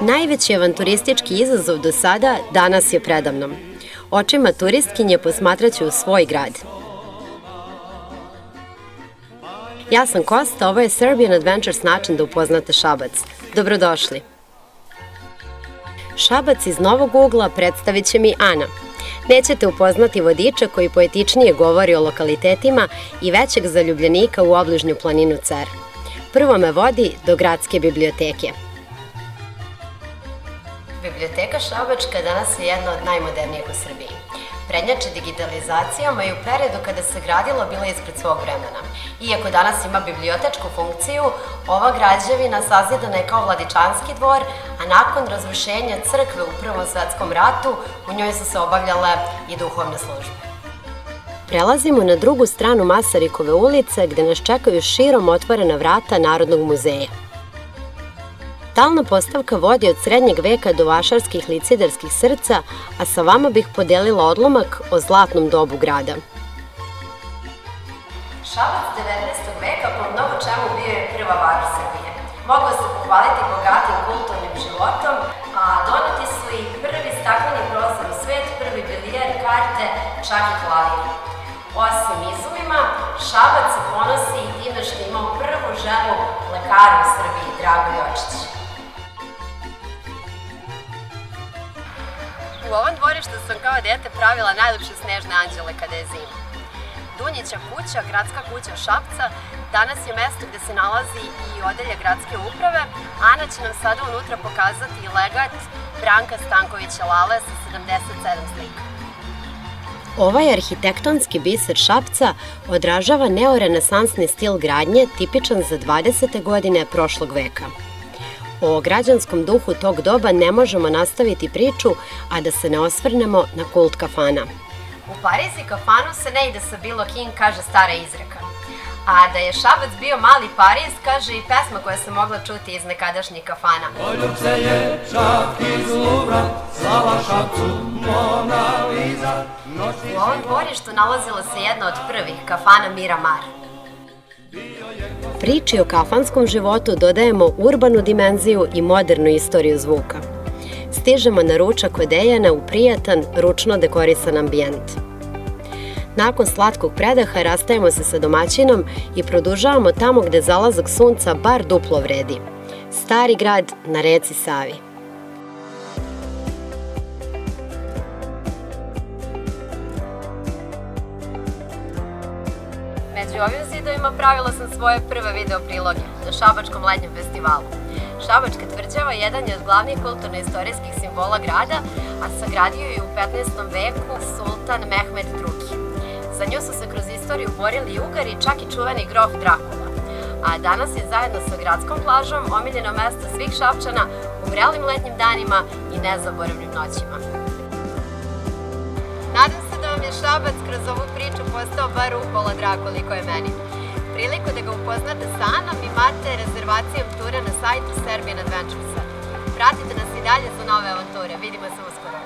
Najveći avanturistički izazov do sada danas je predavnom. Očima turistkinje posmatraću u svoj grad. Ja sam Kosta, ovo je Serbian Adventures način da upoznate Šabac. Dobrodošli! Šabac iz novog ugla predstavit će mi Ana – Nećete upoznati vodiča koji poetičnije govori o lokalitetima i većeg zaljubljenika u obližnju planinu Cer. Prvo me vodi do gradske biblioteke. Biblioteka Šabačka danas je jedna od najmodernijih u Srbiji. Prednjače digitalizacijama i u periodu kada se gradilo bila ispred svog vremena. Iako danas ima bibliotečku funkciju, ova građevina sazidana je kao vladičanski dvor, a nakon razrušenja crkve u Prvom svetskom ratu u njoj su se obavljale i duhovne službe. Prelazimo na drugu stranu Masarikove ulice gde nas čekaju širom otvorena vrata Narodnog muzeja. Stalna postavka vodi od srednjeg veka do vašarskih liciderskih srca, a sa vama bih podelila odlomak o zlatnom dobu grada. Šabac 19. veka po mnogo čemu bio je prva varoš Srbije. Mogao se pohvaliti bogatim kulturnim životom, a doneti su i prvi stakleni prozor u svet, prvi bilijar, karte, čak i klavir. Osim izumima, Šabac se ponosi i time što imao prvu ženu lekara u Srbiji, Drago Jočić. U ovom dvorištu sam kao dete pravila najlepše snežne anđele kada je zima. Dunjića kuća, gradska kuća Šapca, danas je mesto gde se nalazi i odelje gradske uprave. Ana će nam sada unutra pokazati legat Branka Stankovića Lale sa 77 slika. Ovaj arhitektonski biser Šapca odražava neorenesansni stil gradnje tipičan za 20. godine prošlog veka. O građanskom duhu tog doba ne možemo nastaviti priču, a da se ne osvrnemo na kult kafana. U Parizi kafanu se ne ide sa bilo kim, kaže stara izreka. A da je Šabac bio mali Pariz, kaže i pesma koja se mogla čuti iz nekadašnjih kafana. Poljubce je čak iz Luvra, slava Šapcu Mona Lisa. U ovom dvorištu nalazila se jedna od prvih, kafana Miramar. Priči o kafanskom životu dodajemo urbanu dimenziju i modernu istoriju zvuka. Stižemo na ručak kod Dejana u prijatan, ručno dekorisan ambijent. Nakon slatkog predaha rastajemo se sa domaćinom i produžavamo tamo gde zalazak sunca bar duplo vredi. Stari grad na reci Savi. Među ovim zidovima pravila sam svoje prve video priloge na Šabačkom letnjem festivalu. Šabačka tvrđava jedan je od glavnih kulturno-istorijskih simbola grada, a sagradio je u 15. veku sultan Mehmed II. Za nju su se kroz istoriju borili i Ugari, čak i čuveni grof Drakula. A danas je zajedno sa gradskom plažom omiljeno mesto svih Šapčana u vrelim letnjim danima i nezaboravnim noćima. Je Šabac kroz ovu priču postao bar upola drag koliko je meni. Priliku da ga upoznate sa Anom imate rezervacijom ture na sajtu Serbian Adventuresa. Pratite nas i dalje za nove avanture. Vidimo se uskoro.